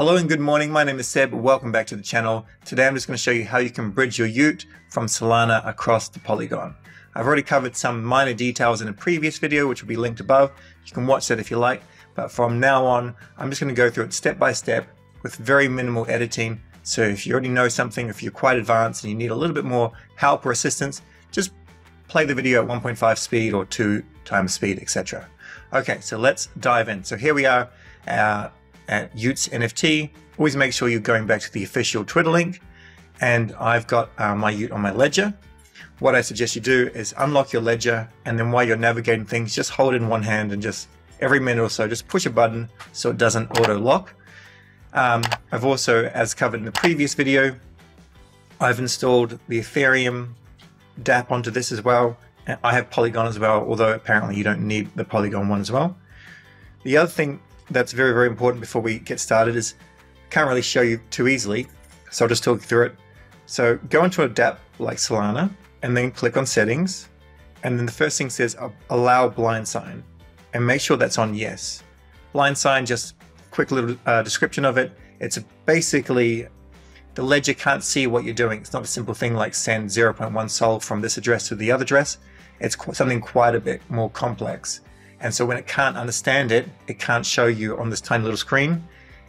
Hello and good morning. My name is Seb. Welcome back to the channel. Today I'm just going to show you how you can bridge your y00t from Solana across the Polygon. I've already covered some minor details in a previous video, which will be linked above. You can watch that if you like. But from now on, I'm just going to go through it step by step with very minimal editing. So if you already know something, if you're quite advanced and you need a little bit more help or assistance, just play the video at 1.5 speed or 2 times speed, etc. Okay, so let's dive in. So here we are uh, at y00ts NFT. Always make sure you're going back to the official Twitter link. And I've got uh, my y00t on my ledger. What I suggest you do is unlock your ledger, and then while you're navigating things, just hold it in one hand and just every minute or so, just push a button so it doesn't auto lock. Um, I've also, as covered in the previous video, I've installed the Ethereum dApp onto this as well. I have Polygon as well, although apparently you don't need the Polygon one as well. The other thing that's very, very important before we get started is can't really show you too easily, so I'll just talk you through it. So go into a dApp like Solana and then click on settings. And then the first thing says allow blind sign and make sure that's on yes. Blind sign, just quick little uh, description of it. It's basically the ledger can't see what you're doing. It's not a simple thing like send 0.1 sol from this address to the other address. It's something quite a bit more complex. And so when it can't understand it, it can't show you on this tiny little screen.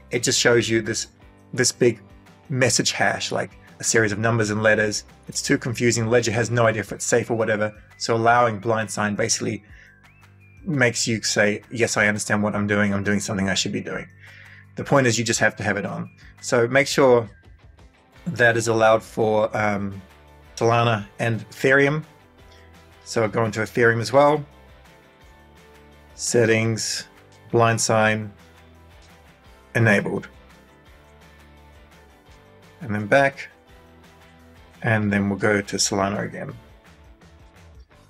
It just shows you this this big message hash, like a series of numbers and letters. It's too confusing. Ledger has no idea if it's safe or whatever. So allowing blind sign basically makes you say, yes, I understand what I'm doing. I'm doing something I should be doing. The point is you just have to have it on. So make sure that is allowed for um, Solana and Ethereum. So go into Ethereum as well. Settings, blind sign, enabled. And then back. And then we'll go to Solana again.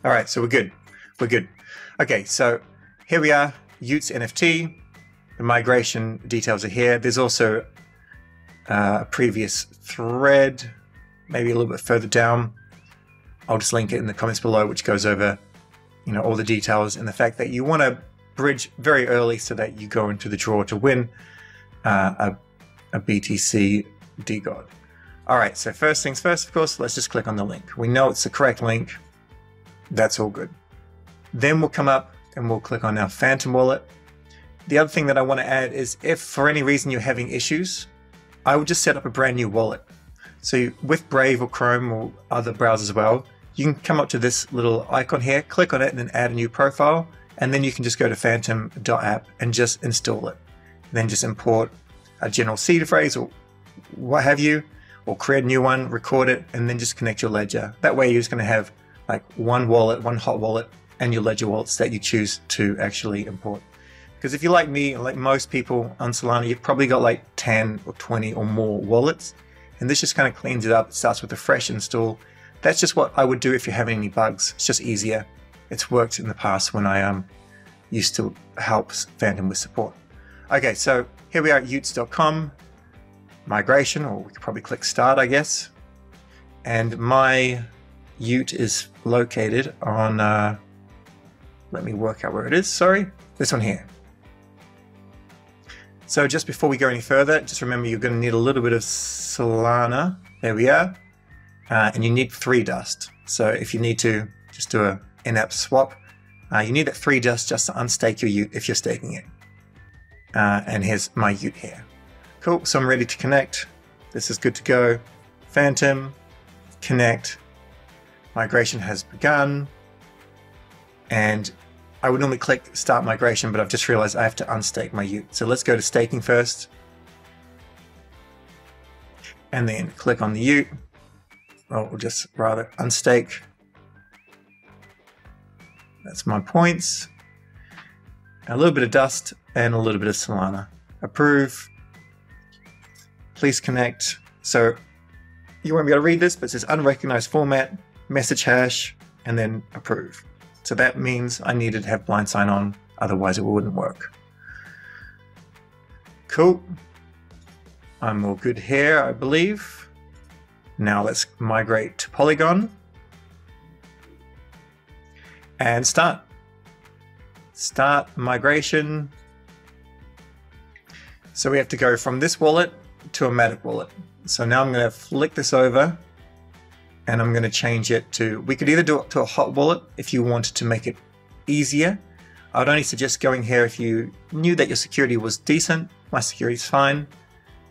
All right, so we're good. We're good. Okay, so here we are, y00ts NFT. The migration details are here. There's also uh, a previous thread, maybe a little bit further down. I'll just link it in the comments below, which goes over, you know, all the details and the fact that you want to bridge very early so that you go into the draw to win uh, a, a BTC DeGod. All right, so first things first, of course, let's just click on the link. We know it's the correct link. That's all good. Then we'll come up and we'll click on our Phantom wallet. The other thing that I want to add is if for any reason you're having issues I would just set up a brand new wallet. So with Brave or Chrome or other browsers as well, you can come up to this little icon here, click on it and then add a new profile. And then you can just go to phantom.app and just install it. Then just import a general seed phrase or what have you, or create a new one, record it, and then just connect your ledger. That way you're just going to have like one wallet, one hot wallet, and your ledger wallets that you choose to actually import. Because if you're like me, like most people on Solana, you've probably got like 10 or 20 or more wallets. And this just kind of cleans it up. It starts with a fresh install. That's just what I would do if you're having any bugs. It's just easier. It's worked in the past when I um, used to help Phantom with support. Okay, so here we are at y00ts.com, migration, or we could probably click start, I guess. And my y00t is located on, uh, let me work out where it is, sorry, this one here. So just before we go any further, just remember you're going to need a little bit of Solana. There we are. Uh, and you need three dust. So if you need to just do a in-app swap, uh, you need that three dust just to unstake your y00t if you're staking it. Uh, and here's my y00t here. Cool, so I'm ready to connect. This is good to go. Phantom, connect. Migration has begun. And I would normally click start migration, but I've just realized I have to unstake my y00t. So let's go to staking first. And then click on the y00t. Or we'll just rather unstake. That's my points. A little bit of dust and a little bit of Solana. Approve. Please connect. So you won't be able to read this, but it says unrecognized format, message hash, and then approve. So that means I needed to have blind sign on, otherwise it wouldn't work. Cool. I'm all good here, I believe. Now let's migrate to Polygon. And start. Start migration. So we have to go from this wallet to a Matic wallet. So now I'm going to flick this over and I'm going to change it to, we could either do it to a hot wallet if you wanted to make it easier. I'd only suggest going here if you knew that your security was decent. My security is fine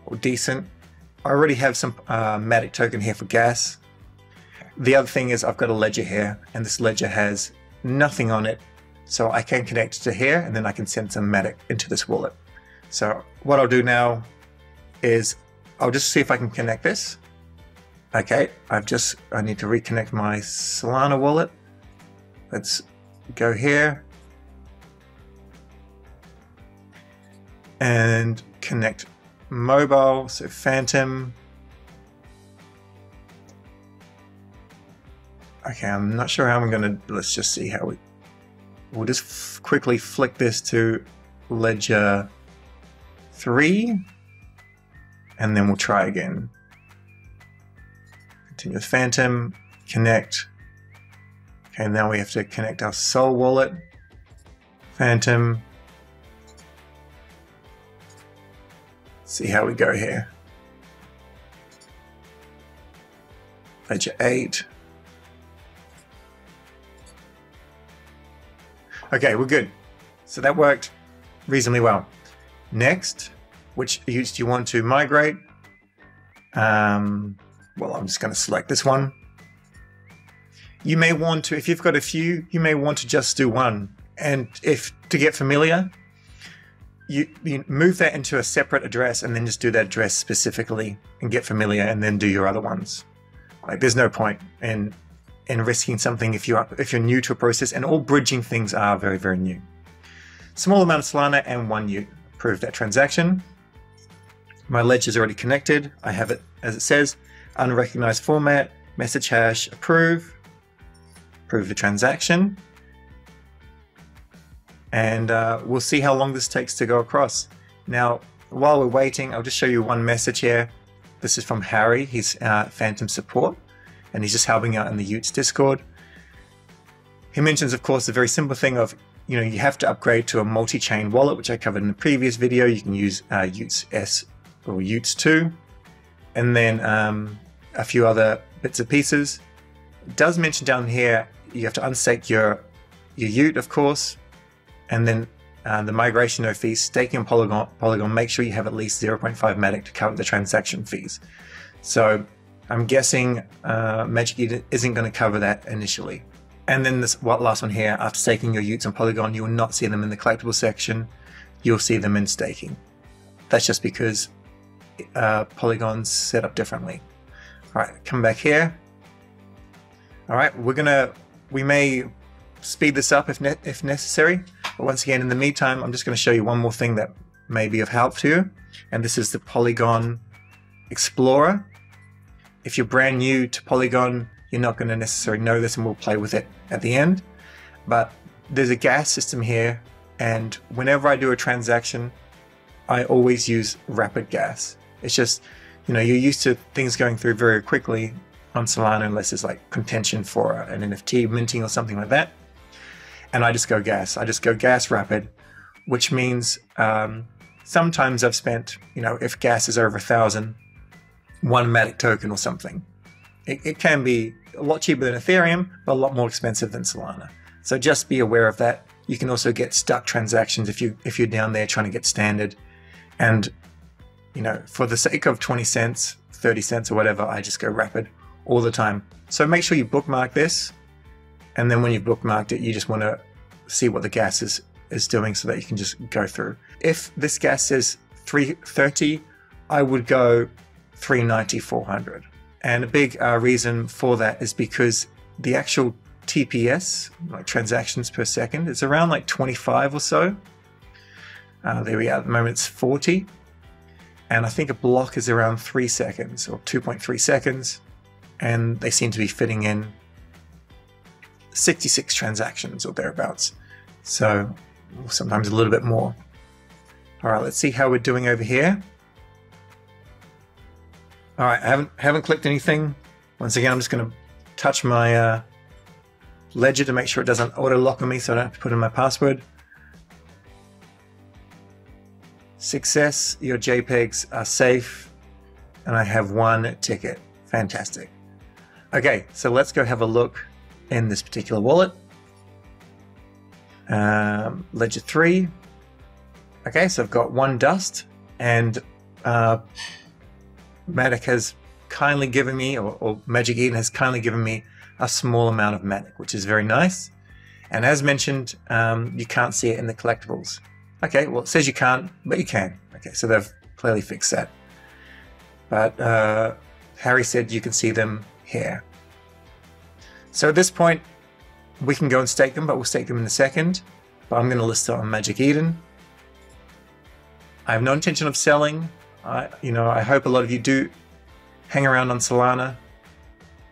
or decent. I already have some uh, Matic token here for gas. The other thing is I've got a ledger here and this ledger has nothing on it. So I can connect to here and then I can send some Matic into this wallet. So what I'll do now is I'll just see if I can connect this. Okay, I've just, I need to reconnect my Solana wallet. Let's go here and connect mobile. So Phantom. Okay, I'm not sure how I'm to, let's just see how we, we'll just quickly flick this to Ledger 3 and then we'll try again. Continue with Phantom, connect. Okay, now we have to connect our Sol wallet. Phantom. See how we go here. Ledger 8. Okay, we're good. So that worked reasonably well. Next, which y00ts do you want to migrate? Um, well, I'm just going to select this one. You may want to, if you've got a few, you may want to just do one. And if to get familiar, you, you move that into a separate address and then just do that address specifically and get familiar and then do your other ones. Like there's no point in in risking something if you are if you're new to a process and all bridging things are very, very new. Small amount of Solana and one you approve that transaction. My ledger is already connected. I have it as it says, unrecognized format, message hash, approve, approve the transaction. And uh, we'll see how long this takes to go across. Now, while we're waiting, I'll just show you one message here. This is from Harry, he's uh, Phantom support, and he's just helping out in the y00ts Discord. He mentions, of course, the very simple thing of, you know, you have to upgrade to a multi-chain wallet, which I covered in the previous video. You can use uh, y00ts S or y00ts 2, and then um, a few other bits and pieces. It does mention down here you have to unstake your your y00ts, of course, and then uh, the migration no fees, staking on Polygon, Polygon, make sure you have at least 0.5 Matic to cover the transaction fees. So I'm guessing uh, Magic isn't going to cover that initially. And then this what last one here, after staking your y00ts on Polygon, you will not see them in the collectible section. You'll see them in staking. That's just because uh, polygons set up differently. All right, come back here. All right, we're gonna, we may speed this up if, ne if necessary. But once again, in the meantime, I'm just gonna show you one more thing that may be of help to you. And this is the Polygon Explorer. If you're brand new to Polygon, you're not gonna necessarily know this and we'll play with it at the end. But there's a gas system here. And whenever I do a transaction, I always use rapid gas. It's just, you know, you're used to things going through very quickly on Solana unless there's like contention for an NFT minting or something like that. And I just go gas. I just go gas rapid, which means um, sometimes I've spent, you know, if gas is over a thousand, one Matic token or something. It, it can be a lot cheaper than Ethereum, but a lot more expensive than Solana. So just be aware of that. You can also get stuck transactions if you if you're down there trying to get standard. And you know, for the sake of 20 cents, 30 cents or whatever, I just go rapid all the time. So make sure you bookmark this. And then when you've bookmarked it, you just want to see what the gas is, is doing so that you can just go through. If this gas says 330, I would go 390, 400. And a big uh, reason for that is because the actual TPS, like transactions per second, is around like 25 or so. Uh, there we are. At the moment, it's 40 and I think a block is around three seconds or 2.3 seconds, and they seem to be fitting in 66 transactions or thereabouts. So sometimes a little bit more. All right, let's see how we're doing over here. All right, I haven't haven't clicked anything. Once again, I'm just going to touch my uh, ledger to make sure it doesn't auto lock on me, so I don't have to put in my password. Success, your JPEGs are safe, and I have one ticket. Fantastic. Okay, so let's go have a look in this particular wallet. Um, ledger 3. Okay, so I've got one dust, and uh, Matic has kindly given me, or, or Magic Eden has kindly given me a small amount of Matic, which is very nice. And as mentioned, um, you can't see it in the collectibles. Okay, well, it says you can't, but you can. Okay, so they've clearly fixed that. But uh, Harry said you can see them here. So at this point, we can go and stake them, but we'll stake them in a second. But I'm going to list it on Magic Eden. I have no intention of selling. I, you know, I hope a lot of you do hang around on Solana.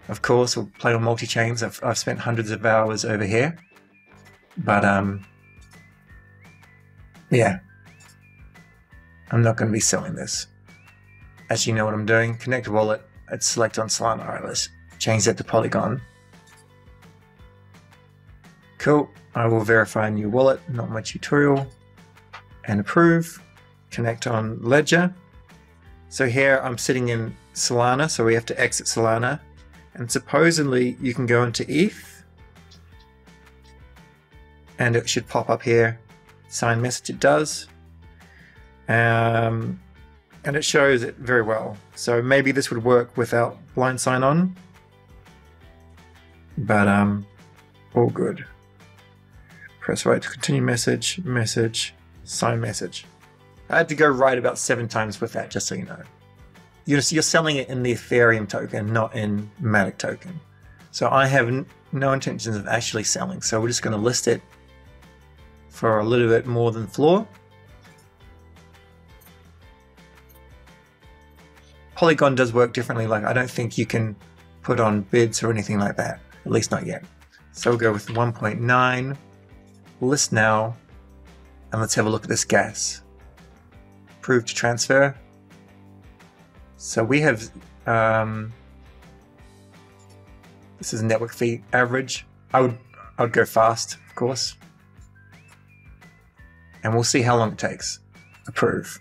Of course, we'll play on multi-chains. I've, I've spent hundreds of hours over here. But, um, yeah. I'm not going to be selling this. As you know what I'm doing, connect wallet, I'd select on Solana. All right, let's change that to Polygon. Cool. I will verify a new wallet, not my tutorial, and approve. Connect on Ledger. So here I'm sitting in Solana, so we have to exit Solana. And supposedly you can go into ETH and it should pop up here. Sign message, it does. Um, and it shows it very well. So maybe this would work without blind sign on. But um, all good. Press right to continue message, message, sign message. I had to go right about seven times with that, just so you know. You're, you're selling it in the Ethereum token, not in Matic token. So I have no intentions of actually selling. So we're just going to list it for a little bit more than floor. Polygon does work differently. Like I don't think you can put on bids or anything like that. At least not yet. So we'll go with 1.9. List now. And let's have a look at this gas. Prove to transfer. So we have, um, this is network fee average. I would, I would go fast, of course. And we'll see how long it takes. Approve.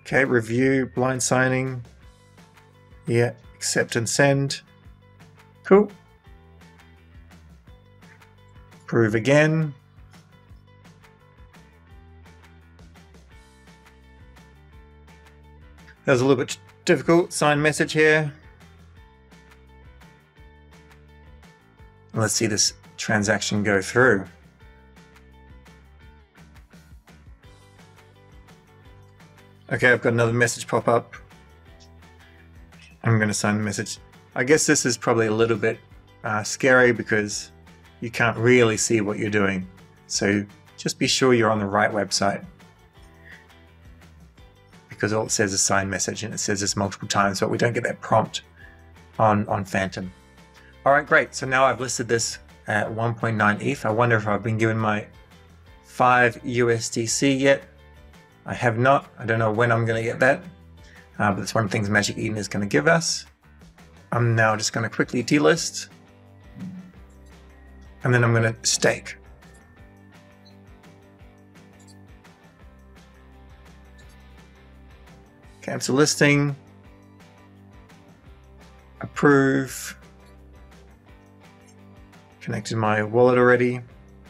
Okay, review, blind signing. Yeah, accept and send. Cool. Approve again. That was a little bit difficult. Sign message here. Let's see this transaction go through. Okay, I've got another message pop up. I'm going to sign the message. I guess this is probably a little bit uh, scary because you can't really see what you're doing. So just be sure you're on the right website because all it says is sign message and it says this multiple times, but we don't get that prompt on, on Phantom. All right, great. So now I've listed this at 1.9 ETH. I wonder if I've been given my 5 USDC yet. I have not. I don't know when I'm going to get that, uh, but that's one of the things Magic Eden is going to give us. I'm now just going to quickly delist, and then I'm going to stake. Cancel listing. Approve. Connected my wallet already.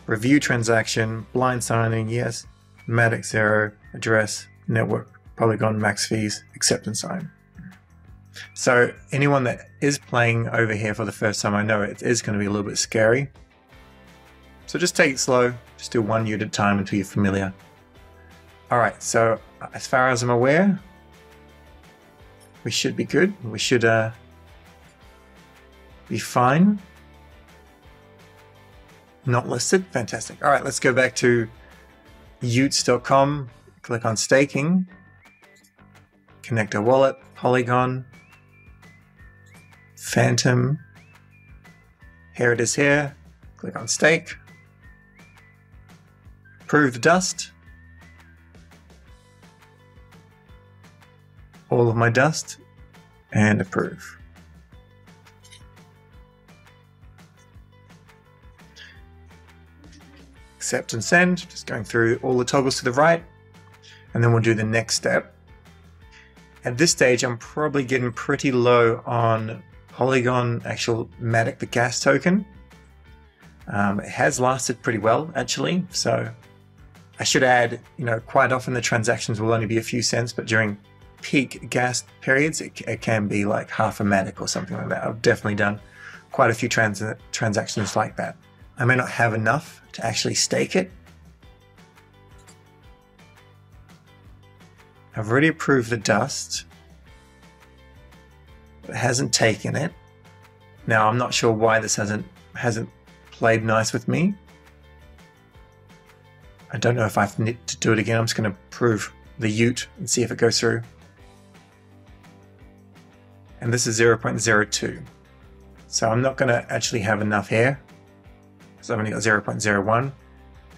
Review transaction. Blind signing. Yes. Matic zero. Address. Network. Polygon max fees. Acceptance sign. So anyone that is playing over here for the first time, I know it is going to be a little bit scary. So just take it slow. Just do one unit at a time until you're familiar. All right, so as far as I'm aware, we should be good. We should uh, be fine. Not listed. Fantastic. All right, let's go back to y00ts.com. Click on staking. Connect a wallet. Polygon. Phantom. Here it is here. Click on stake. Approve the dust. all of my dust and approve. accept and send, just going through all the toggles to the right, and then we'll do the next step. At this stage, I'm probably getting pretty low on Polygon actual Matic the gas token. Um, it has lasted pretty well actually, so I should add, you know, quite often the transactions will only be a few cents, but during peak gas periods, it, it can be like half a Matic or something like that. I've definitely done quite a few trans transactions like that. I may not have enough to actually stake it. I've already approved the dust. but It hasn't taken it. Now I'm not sure why this hasn't hasn't played nice with me. I don't know if I have to do it again. I'm just going to prove the y00t and see if it goes through. And this is 0.02. So I'm not going to actually have enough here. So I've only got 0.01.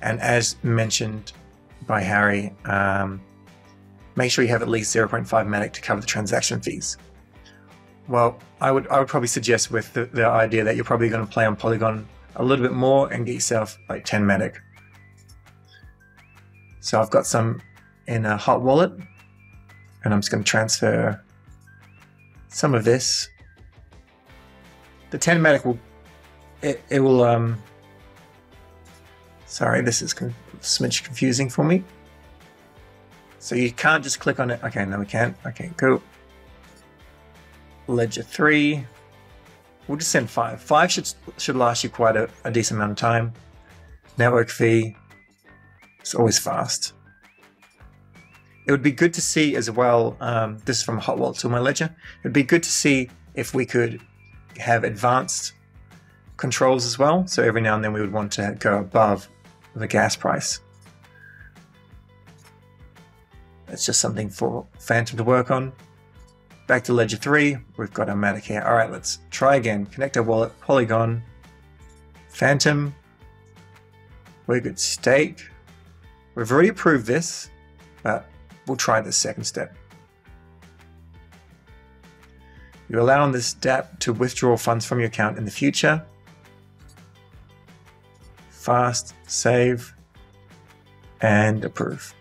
And as mentioned by Harry, um, make sure you have at least 0.5 Matic to cover the transaction fees. Well, I would I would probably suggest with the, the idea that you're probably going to play on Polygon a little bit more and get yourself like 10 Matic. So I've got some in a hot wallet and I'm just going to transfer some of this. The 10 Matic will, it, it will, um, sorry, this is con smidge confusing for me. So you can't just click on it. Okay, no, we can't. Okay, cool. Ledger 3. We'll just send 5. 5 should, should last you quite a, a decent amount of time. Network fee. It's always fast. It would be good to see as well, um, this is from Hot Wallet to my ledger, it would be good to see if we could have advanced controls as well. So every now and then we would want to go above the gas price. That's just something for Phantom to work on. Back to Ledger 3, we've got our Matic here. All right, let's try again. Connect our wallet, Polygon, Phantom, We could stake. We've already approved this, but we'll try the second step. You allow on this DApp to withdraw funds from your account in the future. Fast, save, and approve.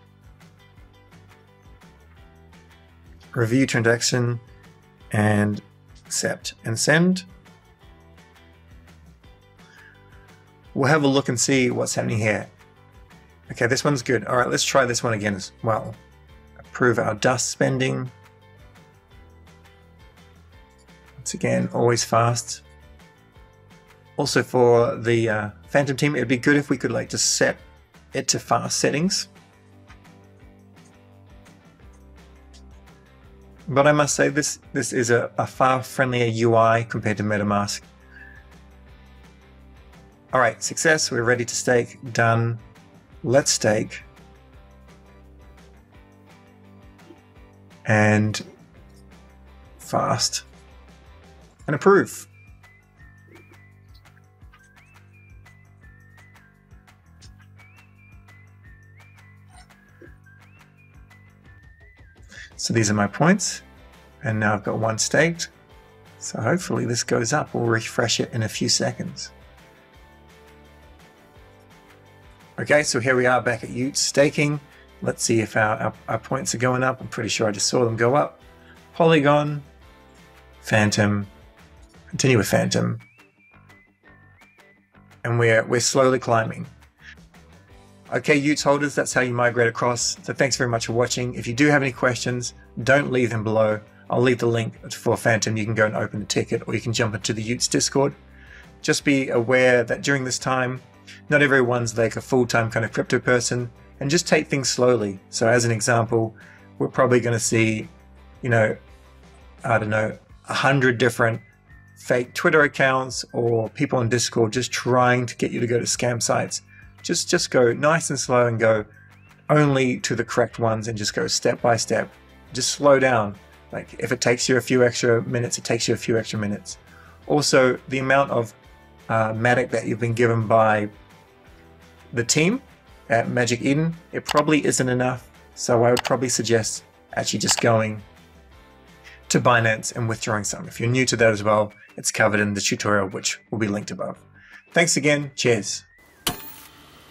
review transaction and accept and send. We'll have a look and see what's happening here. Okay, this one's good. All right, let's try this one again as well. Approve our dust spending. Once again, always fast. Also for the uh, Phantom team, it'd be good if we could like just set it to fast settings. But I must say this this is a, a far friendlier UI compared to MetaMask. All right, success. We're ready to stake. Done. Let's stake. And fast. And approve. So these are my points. And now I've got one staked. So hopefully this goes up. We'll refresh it in a few seconds. Okay, so here we are back at y00t staking. Let's see if our, our, our, points are going up. I'm pretty sure I just saw them go up. Polygon, Phantom, continue with Phantom. And we're, we're slowly climbing. Okay, y00ts holders, that's how you migrate across. So thanks very much for watching. If you do have any questions, don't leave them below. I'll leave the link for Phantom. You can go and open the ticket or you can jump into the y00ts Discord. Just be aware that during this time, not everyone's like a full-time kind of crypto person and just take things slowly. So as an example, we're probably going to see, you know, I don't know, a hundred different fake Twitter accounts or people on Discord just trying to get you to go to scam sites just just go nice and slow and go only to the correct ones and just go step by step. Just slow down. Like if it takes you a few extra minutes, it takes you a few extra minutes. Also, the amount of uh, Matic that you've been given by the team at Magic Eden, it probably isn't enough. So I would probably suggest actually just going to Binance and withdrawing some. If you're new to that as well, it's covered in the tutorial, which will be linked above. Thanks again. Cheers.